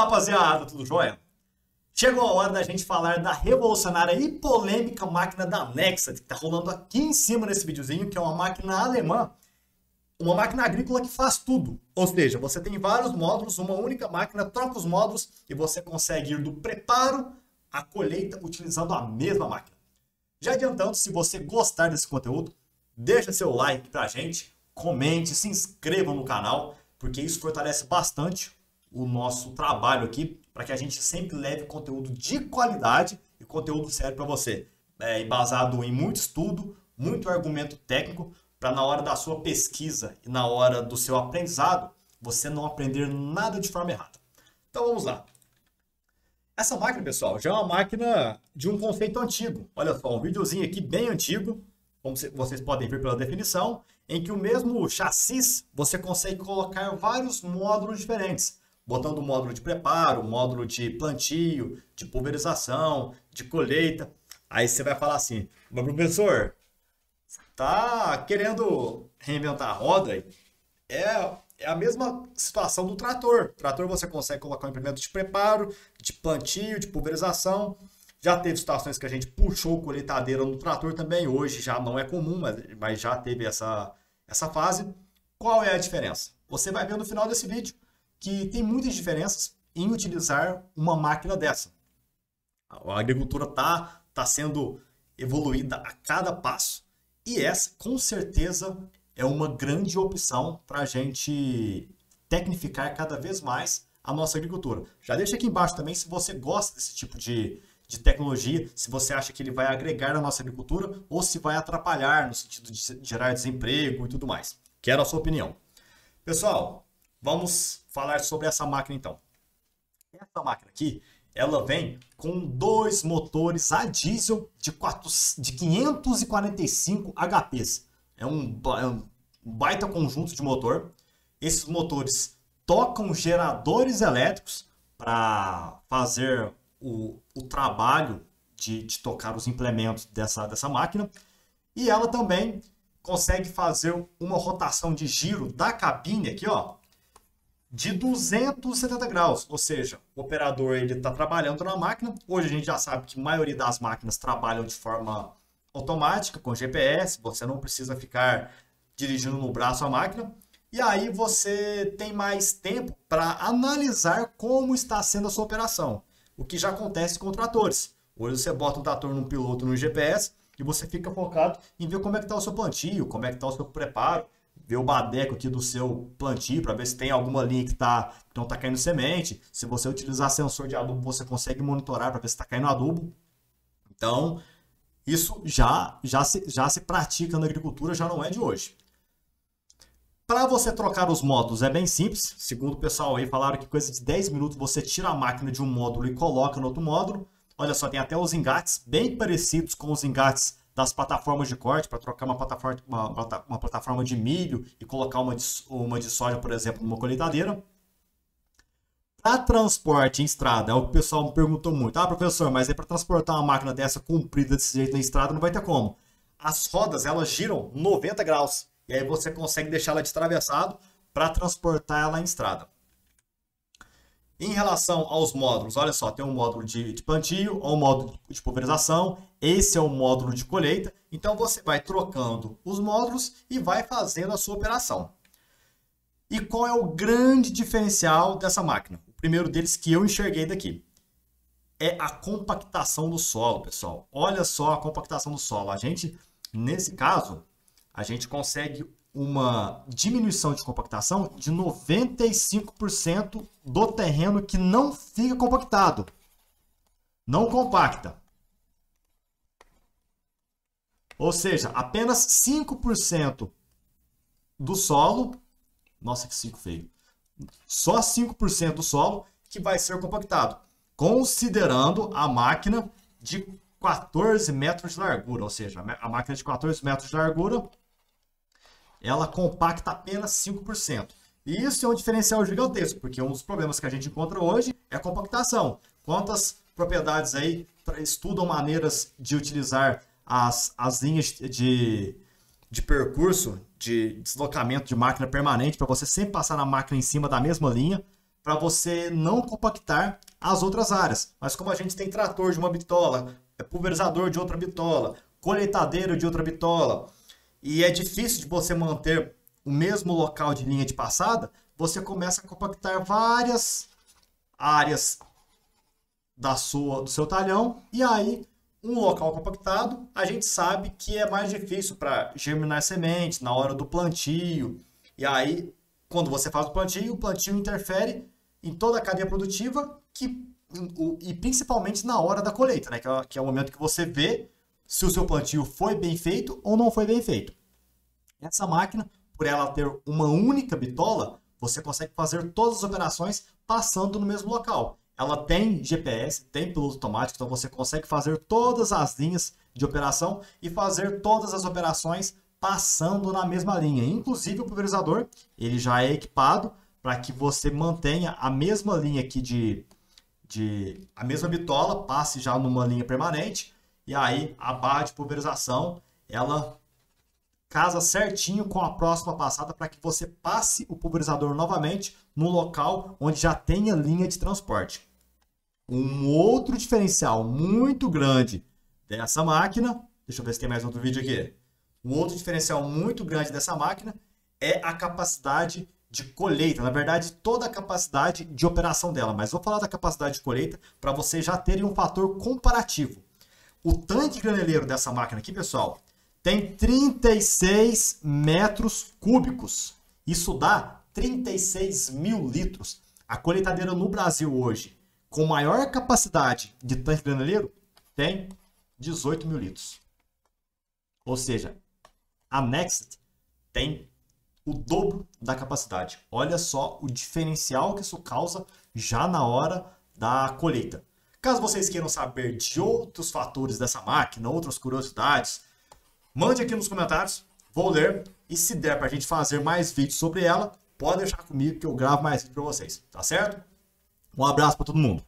rapaziada, tudo jóia? Chegou a hora da gente falar da revolucionária e polêmica máquina da Nexa, que está rolando aqui em cima nesse videozinho, que é uma máquina alemã, uma máquina agrícola que faz tudo. Ou seja, você tem vários módulos, uma única máquina, troca os módulos e você consegue ir do preparo à colheita utilizando a mesma máquina. Já adiantando, se você gostar desse conteúdo, deixa seu like pra gente, comente, se inscreva no canal, porque isso fortalece bastante o nosso trabalho aqui para que a gente sempre leve conteúdo de qualidade e conteúdo sério para você, é, embasado em muito estudo, muito argumento técnico, para na hora da sua pesquisa e na hora do seu aprendizado, você não aprender nada de forma errada. Então vamos lá. Essa máquina, pessoal, já é uma máquina de um conceito antigo. Olha só, um videozinho aqui bem antigo, como vocês podem ver pela definição, em que o mesmo chassi você consegue colocar vários módulos diferentes botando o módulo de preparo, módulo de plantio, de pulverização, de colheita. Aí você vai falar assim, mas professor, tá querendo reinventar a roda? É, é a mesma situação do trator. trator você consegue colocar um implemento de preparo, de plantio, de pulverização. Já teve situações que a gente puxou colheitadeira no trator também. Hoje já não é comum, mas, mas já teve essa, essa fase. Qual é a diferença? Você vai ver no final desse vídeo que tem muitas diferenças em utilizar uma máquina dessa. A agricultura está tá sendo evoluída a cada passo. E essa, com certeza, é uma grande opção para a gente tecnificar cada vez mais a nossa agricultura. Já deixa aqui embaixo também se você gosta desse tipo de, de tecnologia, se você acha que ele vai agregar na nossa agricultura ou se vai atrapalhar no sentido de gerar desemprego e tudo mais. Quero a sua opinião. Pessoal, Vamos falar sobre essa máquina então. Essa máquina aqui, ela vem com dois motores a diesel de, 4, de 545 HPs. É um, é um baita conjunto de motor. Esses motores tocam geradores elétricos para fazer o, o trabalho de, de, tocar os implementos dessa, dessa máquina. E ela também consegue fazer uma rotação de giro da cabine aqui, ó, de 270 graus, ou seja, o operador ele está trabalhando na máquina. Hoje a gente já sabe que a maioria das máquinas trabalham de forma automática com GPS, você não precisa ficar dirigindo no braço a máquina. E aí você tem mais tempo para analisar como está sendo a sua operação, o que já acontece com tratores. Hoje você bota um trator num piloto no GPS e você fica focado em ver como é que está o seu plantio, como é que está o seu preparo, ver o badeco aqui do seu plantio para ver se tem alguma linha que, tá, não está caindo semente. Se você utilizar sensor de adubo, você consegue monitorar para ver se está caindo adubo. Então, isso já, já, se, já se pratica na agricultura, já não é de hoje. Para você trocar os módulos é bem simples. Segundo o pessoal aí, falaram que coisa de 10 minutos você tira a máquina de um módulo e coloca no outro módulo. Olha só, tem até os engates bem parecidos com os engates das plataformas de corte para trocar uma plataforma, uma, uma, plataforma de milho e colocar uma de, uma de soja, por exemplo, numa colheitadeira. Para transporte em estrada, é o que o pessoal me perguntou muito. Ah, professor, mas é para transportar uma máquina dessa comprida desse jeito na estrada, não vai ter como. As rodas, elas giram 90 graus. E aí você consegue deixar ela de atravessado para transportar ela em estrada. Em relação aos módulos, olha só, tem um módulo de, de plantio, um módulo de pulverização, esse é o módulo de colheita. Então você vai trocando os módulos e vai fazendo a sua operação. E qual é o grande diferencial dessa máquina? O primeiro deles que eu enxerguei daqui é a compactação do solo, pessoal. Olha só a compactação do solo. A gente, nesse caso, a gente consegue uma diminuição de compactação de 95% do terreno que não fica compactado. Não compacta. Ou seja, apenas 5% do solo. Nossa, que 5 feio. Só 5% do solo que vai ser compactado. Considerando a máquina de 14 metros de largura. Ou seja, a máquina de 14 metros de largura ela compacta apenas 5%. E isso é um diferencial gigantesco, porque um dos problemas que a gente encontra hoje é a compactação. Quantas propriedades aí estudam maneiras de utilizar as, as linhas de, de percurso, de deslocamento de máquina permanente, para você sempre passar na máquina em cima da mesma linha, para você não compactar as outras áreas. Mas como a gente tem trator de uma bitola, pulverizador de outra bitola, colheitadeiro de outra bitola, e é difícil de você manter o mesmo local de linha de passada, você começa a compactar várias áreas da sua, do seu talhão, e aí um local compactado, a gente sabe que é mais difícil para germinar sementes na hora do plantio. E aí, quando você faz o plantio, o plantio interfere em toda a cadeia produtiva que, e principalmente na hora da colheita, né? que, é, que é o momento que você vê se o seu plantio foi bem feito ou não foi bem feito. Essa máquina, por ela ter uma única bitola, você consegue fazer todas as operações passando no mesmo local. Ela tem GPS, tem piloto automático, então você consegue fazer todas as linhas de operação e fazer todas as operações passando na mesma linha. Inclusive o pulverizador, ele já é equipado para que você mantenha a mesma linha aqui de, de a mesma bitola, passe já numa linha permanente e aí a barra de pulverização, ela casa certinho com a próxima passada para que você passe o pulverizador novamente no local onde já tem a linha de transporte. Um outro diferencial muito grande dessa máquina, deixa eu ver se tem mais outro vídeo aqui. Um outro diferencial muito grande dessa máquina é a capacidade de colheita, na verdade, toda a capacidade de operação dela, mas vou falar da capacidade de colheita para vocês já terem um fator comparativo. O tanque graneleiro dessa máquina aqui, pessoal, tem 36 metros cúbicos. Isso dá 36 mil litros. A colheitadeira no Brasil hoje com maior capacidade de tanque graneleiro tem 18 mil litros. Ou seja, a Next tem o dobro da capacidade. Olha só o diferencial que isso causa já na hora da colheita. Caso vocês queiram saber de outros fatores dessa máquina, outras curiosidades, mande aqui nos comentários, vou ler e se der para a gente fazer mais vídeos sobre ela, pode deixar comigo que eu gravo mais vídeos para vocês, tá certo? Um abraço para todo mundo.